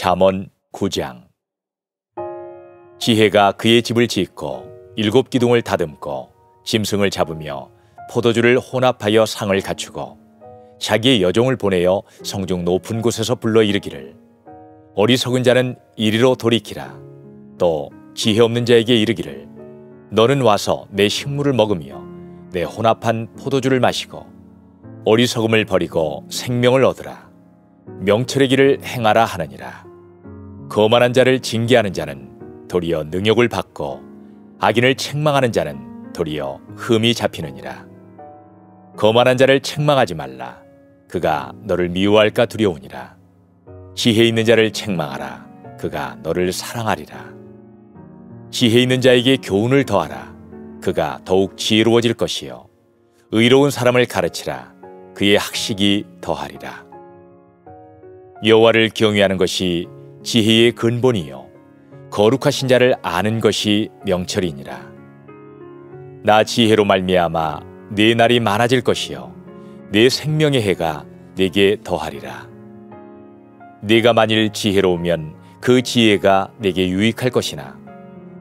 잠언 9장. 지혜가 그의 집을 짓고 일곱 기둥을 다듬고 짐승을 잡으며 포도주를 혼합하여 상을 갖추고 자기의 여종을 보내어 성중 높은 곳에서 불러 이르기를 어리석은 자는 이리로 돌이키라. 또 지혜 없는 자에게 이르기를 너는 와서 내 식물을 먹으며 내 혼합한 포도주를 마시고 어리석음을 버리고 생명을 얻으라. 명철의 길을 행하라 하느니라 거만한 자를 징계하는 자는 도리어 능욕을 받고 악인을 책망하는 자는 도리어 흠이 잡히느니라. 거만한 자를 책망하지 말라. 그가 너를 미워할까 두려우니라. 지혜 있는 자를 책망하라. 그가 너를 사랑하리라. 지혜 있는 자에게 교훈을 더하라. 그가 더욱 지혜로워질 것이요. 의로운 사람을 가르치라. 그의 학식이 더하리라. 여호와를 경외하는 것이 지혜의 근본이요. 거룩하신 자를 아는 것이 명철이니라. 나 지혜로 말미암아 네 날이 많아질 것이요. 네 생명의 해가 내게 더하리라. 네가 만일 지혜로우면 그 지혜가 내게 유익할 것이나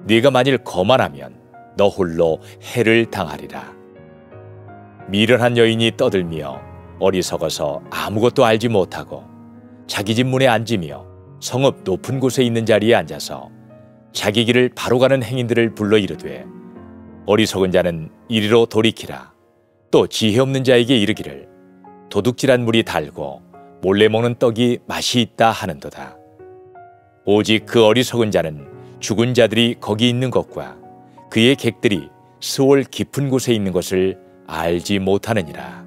네가 만일 거만하면 너 홀로 해를 당하리라. 미련한 여인이 떠들며 어리석어서 아무것도 알지 못하고 자기 집 문에 앉으며 성읍 높은 곳에 있는 자리에 앉아서 자기 길을 바로 가는 행인들을 불러 이르되 어리석은 자는 이리로 돌이키라 또 지혜 없는 자에게 이르기를 도둑질한 물이 달고 몰래 먹는 떡이 맛이 있다 하는도다 오직 그 어리석은 자는 죽은 자들이 거기 있는 것과 그의 객들이 스월 깊은 곳에 있는 것을 알지 못하느니라.